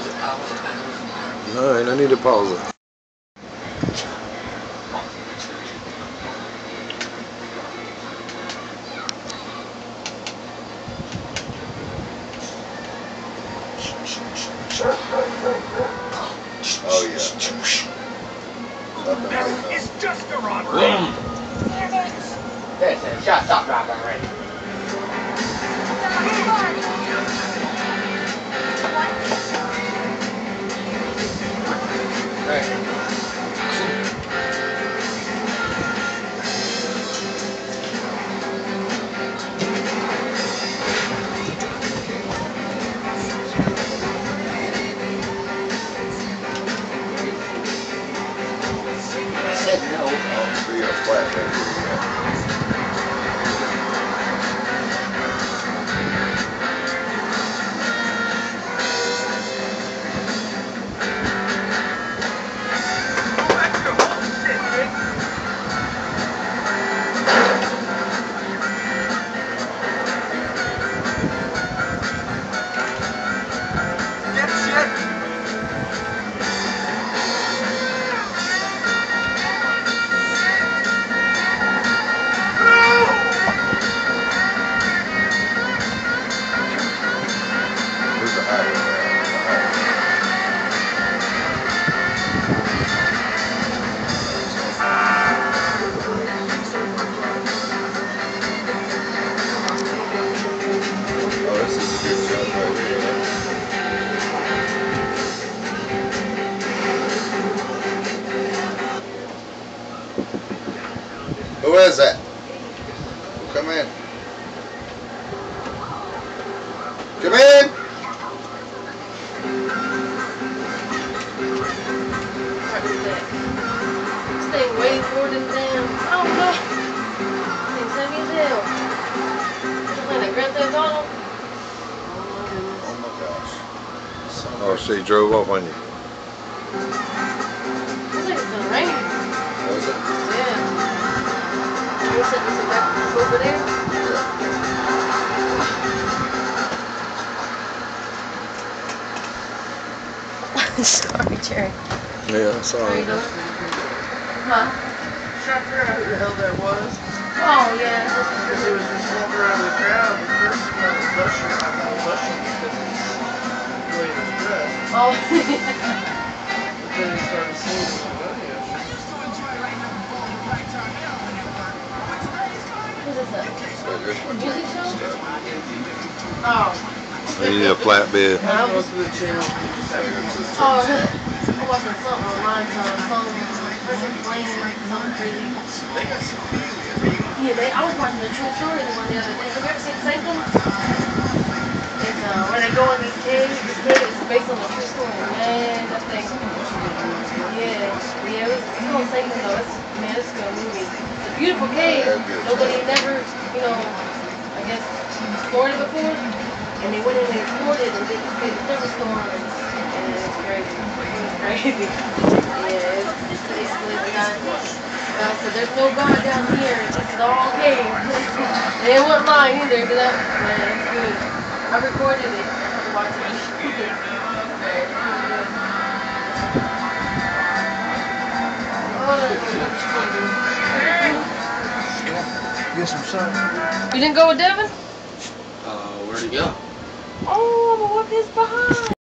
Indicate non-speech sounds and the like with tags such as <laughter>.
Pause it, pause it, pause it. No, ain't no need to pause it. Oh, yeah. I've been It's just a robbery. Boom. That's it. Shot stop drop Who is it? Come in. Come in. Stay waiting for them damn. Oh no! Things heavy as hell. You playing a Grand Theft Auto? Oh my gosh. Son Oh, she drove off on you. Was it? Yeah. You said this back over there? <laughs> Sorry, Jerry. Yeah, sorry. Huh? Trying to figure out who the hell that was. Oh yeah. Because he was just walking around the crowd. The first thing I was blushing. I thought blushing because he's the way he was dressed. Oh. But then he started singing Oh. You need a flatbed. The. Yeah, they, I was watching the True Story the one the other day. Have you ever seen Sanctum? It's uh, when they go in these caves, this cave is based on a true story. Man, that thing. Yeah, yeah, it was, it's called Sanctum though. It's, man, it's a good movie. It's beautiful cave. Nobody never, you know, I guess, explored it before. And they went in and explored it and did big thunderstorm. And, and it's crazy. It was crazy. <laughs> Yeah, it's basically the guy. God said, there's no God down here. This is all cave. and it wasn't mine either, because that, man, it's good. I recorded it. I have to watch it. Get some sun. You didn't go with Devin? Uh, where'd he go? Oh, I'm gonna whip his behind.